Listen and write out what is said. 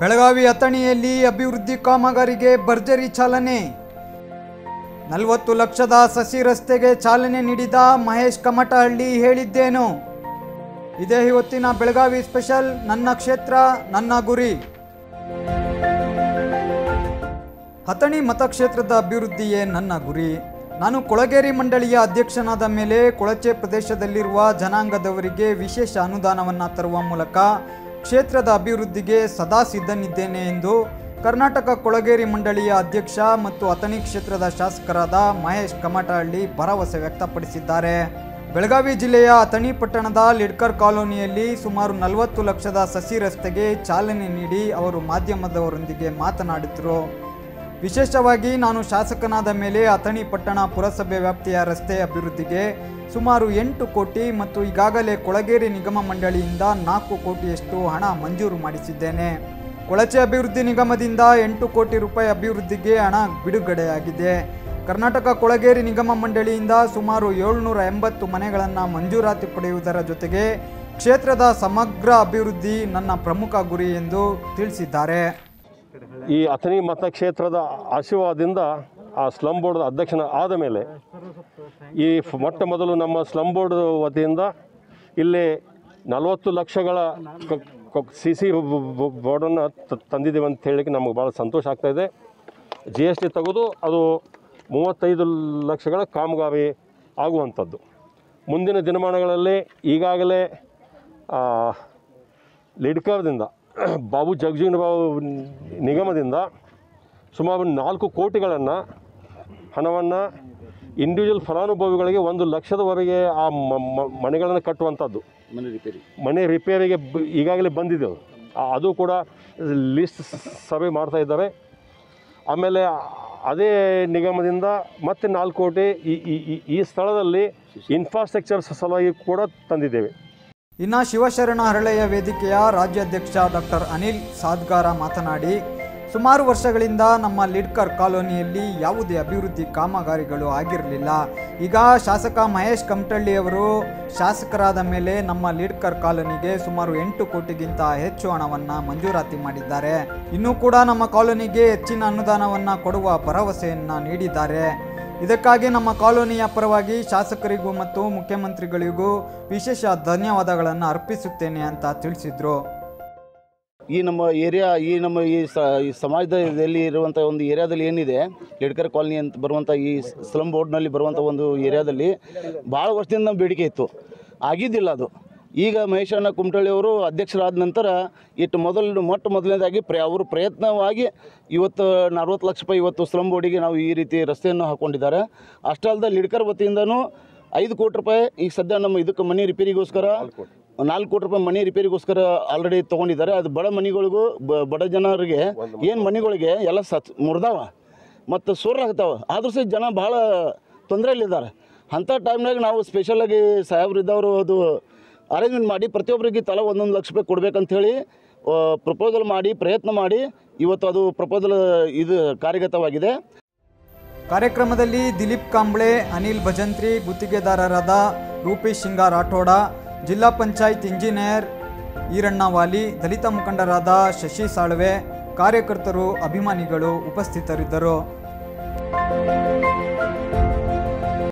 ಬೆಳಗಾವಿ ಅಥಣಿಯಲ್ಲಿ ಅಭಿವೃದ್ಧಿ ಕಾಮಗಾರಿಗೆ ಭರ್ಜರಿ ಚಾಲನೆ. ನಲವತ್ತು ಲಕ್ಷದ ಸಸಿ ರಸ್ತೆಗೆ ಚಾಲನೆ ನೀಡಿದ ಮಹೇಶ್ ಕಮಟಹಳ್ಳಿ ಹೇಳಿದ್ದೇನು. ಇದೇ ಇವತ್ತಿನ ಬೆಳಗಾವಿ ಸ್ಪೆಷಲ್ ನನ್ನ ಕ್ಷೇತ್ರ, ನನ್ನ ಗುರಿ. ಹತಣಿ ಮತಕ್ಷೇತ್ರದ ಅಭಿವೃದ್ಧಿಯೇ ನನ್ನ ಗುರಿ. ನಾನು ಕೊಳಗೇರಿ ಮಂಡಳಿಯ ಅಧ್ಯಕ್ಷನಾದ ಮೇಲೆ ಕೊಳಚೆ ಪ್ರದೇಶದಲ್ಲಿರುವ ಜನಾಂಗದವರಿಗೆ ವಿಶೇಷ ಅನುದಾನವನ್ನು ತರುವ ಮೂಲಕ ಕ್ಷೇತ್ರದ ಅಭಿವೃದ್ಧಿಗೆ ಸದಾ ಸಿದ್ಧನಿದ್ದೇನೆ ಎಂದು ಕರ್ನಾಟಕ ಕೊಳಗೇರಿ ಮಂಡಳಿಯ ಅಧ್ಯಕ್ಷ ಮತ್ತು ಅಥಣಿ ಕ್ಷೇತ್ರದ ಶಾಸಕರಾದ ಮಹೇಶ್ ಕಮಟಹಳ್ಳಿ ಭರವಸೆ ವ್ಯಕ್ತಪಡಿಸಿದ್ದಾರೆ. ಬೆಳಗಾವಿ ಜಿಲ್ಲೆಯ ಅಥಣಿ ಪಟ್ಟಣದ ಲಿಡ್ಕರ್ ಕಾಲೋನಿಯಲ್ಲಿ ಸುಮಾರು ನಲವತ್ತು ಲಕ್ಷದ ಸಸಿ ರಸ್ತೆಗೆ ಚಾಲನೆ ನೀಡಿ ಅವರು ಮಾಧ್ಯಮದವರೊಂದಿಗೆ ಮಾತನಾಡಿದರು. ವಿಶೇಷವಾಗಿ ನಾನು ಶಾಸಕನಾದ ಮೇಲೆ ಅಥಣಿ ಪಟ್ಟಣ ಪುರಸಭೆ ವ್ಯಾಪ್ತಿಯ ರಸ್ತೆ ಅಭಿವೃದ್ಧಿಗೆ ಸುಮಾರು ಎಂಟು ಕೋಟಿ ಮತ್ತು ಈಗಾಗಲೇ ಕೊಳಗೇರಿ ನಿಗಮ ಮಂಡಳಿಯಿಂದ ನಾಲ್ಕು ಕೋಟಿಯಷ್ಟು ಹಣ ಮಂಜೂರು ಮಾಡಿಸಿದ್ದೇನೆ. ಕೊಳಚೆ ಅಭಿವೃದ್ಧಿ ನಿಗಮದಿಂದ ಎಂಟು ಕೋಟಿ ರೂಪಾಯಿ ಅಭಿವೃದ್ಧಿಗೆ ಹಣ ಬಿಡುಗಡೆಯಾಗಿದೆ. ಕರ್ನಾಟಕ ಕೊಳಗೇರಿ ನಿಗಮ ಮಂಡಳಿಯಿಂದ ಸುಮಾರು ಏಳ್ನೂರ ಎಂಬತ್ತು ಮನೆಗಳನ್ನು ಮಂಜೂರಾತಿ ಪಡೆಯುವುದರ ಜೊತೆಗೆ ಕ್ಷೇತ್ರದ ಸಮಗ್ರ ಅಭಿವೃದ್ಧಿ ನನ್ನ ಪ್ರಮುಖ ಗುರಿ ಎಂದು ತಿಳಿಸಿದ್ದಾರೆ. ಈ ಅಥಣಿ ಮತಕ್ಷೇತ್ರದ ಆಶೀರ್ವಾದದಿಂದ ಆ ಸ್ಲಮ್ ಬೋರ್ಡ್ ಅಧ್ಯಕ್ಷನ ಆದ ಮೇಲೆ ಈ ಮೊಟ್ಟ ಮೊದಲು ನಮ್ಮ ಸ್ಲಮ್ ಬೋರ್ಡ್ ವತಿಯಿಂದ ಇಲ್ಲಿ ನಲವತ್ತು ಲಕ್ಷಗಳ ಸಿ ಸಿ ಬೋರ್ಡನ್ನು ತಂದಿದ್ದೀವಿ ಅಂತ ಹೇಳಲಿಕ್ಕೆ ನಮಗೆ ಭಾಳ ಸಂತೋಷ ಆಗ್ತಾ ಇದೆ. ಜಿ ಎಸ್ ಟಿ ತೆಗೆದು ಅದು ಮೂವತ್ತೈದು ಲಕ್ಷಗಳ ಕಾಮಗಾರಿ ಆಗುವಂಥದ್ದು. ಮುಂದಿನ ದಿನಮಾನಗಳಲ್ಲಿ ಈಗಾಗಲೇ ಲಿಡ್ಕರ್ದಿಂದ ಬಾಬು ಜಗಜೀವನ ಬಾಬು ನಿಗಮದಿಂದ ಸುಮಾರು ನಾಲ್ಕು ಕೋಟಿಗಳನ್ನು ಹಣವನ್ನು ಇಂಡಿವಿಜುವಲ್ ಫಲಾನುಭವಿಗಳಿಗೆ ಒಂದು ಲಕ್ಷದವರೆಗೆ ಆ ಮನೆಗಳನ್ನು ಕಟ್ಟುವಂಥದ್ದು. ಮನೆ ರಿಪೇರಿ ಮನೆ ರಿಪೇರಿಗೆ ಈಗಾಗಲೇ ಬಂದಿದೆ ಅದು. ಕೂಡ ಲಿಸ್ಟ್ ಸಭೆ ಮಾಡ್ತಾ ಇದ್ದಾರೆ. ಆಮೇಲೆ ಅದೇ ನಿಗಮದಿಂದ ಮತ್ತೆ ನಾಲ್ಕು ಕೋಟಿ ಈ ಈ- ಈ- ಈ ಸ್ಥಳದಲ್ಲಿ ಇನ್ಫ್ರಾಸ್ಟ್ರಕ್ಚರ್ ಸಲುವಾಗಿ ಕೂಡ ತಂದಿದ್ದೇವೆ. ಇನ್ನು ಶಿವಶರಣ ಹರಳೆಯ ವೇದಿಕೆಯ ರಾಜ್ಯಾಧ್ಯಕ್ಷ ಡಾಕ್ಟರ್ ಅನಿಲ್ ಸಾದ್ಗಾರ ಮಾತನಾಡಿ, ಸುಮಾರು ವರ್ಷಗಳಿಂದ ನಮ್ಮ ಲಿಡ್ಕರ್ ಕಾಲೋನಿಯಲ್ಲಿ ಯಾವುದೇ ಅಭಿವೃದ್ಧಿ ಕಾಮಗಾರಿಗಳು ಆಗಿರಲಿಲ್ಲ. ಈಗ ಶಾಸಕ ಮಹೇಶ್ ಕಮಟಳ್ಳಿಯವರು ಶಾಸಕರಾದ ಮೇಲೆ ನಮ್ಮ ಲಿಡ್ಕರ್ ಕಾಲೋನಿಗೆ ಸುಮಾರು ಎಂಟು ಕೋಟಿಗಿಂತ ಹೆಚ್ಚು ಹಣವನ್ನು ಮಂಜೂರಾತಿ ಮಾಡಿದ್ದಾರೆ. ಇನ್ನೂ ಕೂಡ ನಮ್ಮ ಕಾಲೋನಿಗೆ ಹೆಚ್ಚಿನ ಅನುದಾನವನ್ನು ಕೊಡುವ ಭರವಸೆಯನ್ನು ನೀಡಿದ್ದಾರೆ. ಇದಕ್ಕಾಗಿ ನಮ್ಮ ಕಾಲೋನಿಯ ಪರವಾಗಿ ಶಾಸಕರಿಗೂ ಮತ್ತು ಮುಖ್ಯಮಂತ್ರಿಗಳಿಗೂ ವಿಶೇಷ ಧನ್ಯವಾದಗಳನ್ನು ಅರ್ಪಿಸುತ್ತೇನೆ ಅಂತ ತಿಳಿಸಿದ್ರು. ಈ ನಮ್ಮ ಏರಿಯಾ, ಈ ನಮ್ಮ ಈ ಸಮಾಜದಲ್ಲಿ ಇರುವಂಥ ಒಂದು ಏರಿಯಾದಲ್ಲಿ ಏನಿದೆ ಲಿಡ್ಕರ್ ಕಾಲನಿ ಅಂತ ಬರುವಂಥ ಈ ಸ್ಲಮ್ ಬೋರ್ಡ್ನಲ್ಲಿ ಬರುವಂಥ ಒಂದು ಏರಿಯಾದಲ್ಲಿ ಭಾಳ ವರ್ಷದಿಂದ ನಮ್ಮ ಬೇಡಿಕೆ ಇತ್ತು. ಆಗಿದ್ದಿಲ್ಲ ಅದು. ಈಗ ಮಹೇಶಣ್ಣ ಕುಮಟಳ್ಳಿ ಅವರು ಅಧ್ಯಕ್ಷರಾದ ನಂತರ ಇಟ್ಟು ಮೊದಲು ಮೊಟ್ಟ ಮೊದಲನೇದಾಗಿ ಪ್ರ ಅವರು ಪ್ರಯತ್ನವಾಗಿ ಇವತ್ತು ನಲ್ವತ್ತು ಲಕ್ಷ ರೂಪಾಯಿ ಇವತ್ತು ಸ್ಲಮ್ ಬೋರ್ಡಿಗೆ ನಾವು ಈ ರೀತಿ ರಸ್ತೆಯನ್ನು ಹಾಕ್ಕೊಂಡಿದ್ದಾರೆ ಅಷ್ಟೇ ಅಲ್ಲದೆ ಲಿಡ್ಕರ್ ವತಿಯಿಂದನೂ ಐದು ಕೋಟಿ ರೂಪಾಯಿ ಈಗ ಸದ್ಯ ನಮ್ಮ ಇದಕ್ಕೆ ಮನೆ ರಿಪೇರಿಗೋಸ್ಕರ ನಾಲ್ಕು ಕೋಟಿ. ರೂಪಾಯಿ ಮನೆ ರಿಪೇರಿಗೋಸ್ಕರ ಆಲ್ರೆಡಿ ತೊಗೊಂಡಿದ್ದಾರೆ. ಅದು ಬಡ ಮನೆಗಳಿಗೂ ಬಡ ಜನರಿಗೆ ಏನು ಮನೆಗಳಿಗೆ ಎಲ್ಲ ಸತ್ ಮುರಿದಾವ. ಮತ್ತು ಸುರ್ ಆಗ್ತಾವೆ. ಆದರೂ ಸಹ ಜನ ಭಾಳ ತೊಂದರೆಯಲ್ಲಿದ್ದಾರೆ. ಅಂಥ ಟೈಮ್ನಾಗ ನಾವು ಸ್ಪೆಷಲಾಗಿ ಸಾಹೇಬ್ರಿದ್ದವರು ಅದು ಅರೇಂಜ್ಮೆಂಟ್ ಮಾಡಿ ಪ್ರತಿಯೊಬ್ಬರಿಗೆ ತಲಾ ಒಂದೊಂದು ಲಕ್ಷ ರೂಪಾಯಿ ಕೊಡಬೇಕಂಥೇಳಿ ಪ್ರಪೋಸಲ್ ಮಾಡಿ, ಪ್ರಯತ್ನ ಮಾಡಿ ಇವತ್ತು ಅದು ಪ್ರಪೋಸಲ್ ಇದು ಕಾರ್ಯಗತವಾಗಿದೆ. ಕಾರ್ಯಕ್ರಮದಲ್ಲಿ ದಿಲೀಪ್ ಕಾಂಬ್ಳೆ, ಅನಿಲ್ ಭಜಂತ್ರಿ, ಗುತ್ತಿಗೆದಾರರಾದ ರೂಪೇಶ್ ಸಿಂಗ ರಾಠೋಡ, ಜಿಲ್ಲಾ ಪಂಚಾಯತ್ ಇಂಜಿನಿಯರ್ ಈರಣ್ಣ ವಾಲಿ, ದಲಿತ ಮುಖಂಡರಾದ ಶಶಿ ಸಾಳ್ವೆ, ಕಾರ್ಯಕರ್ತರು, ಅಭಿಮಾನಿಗಳು ಉಪಸ್ಥಿತರಿದ್ದರು.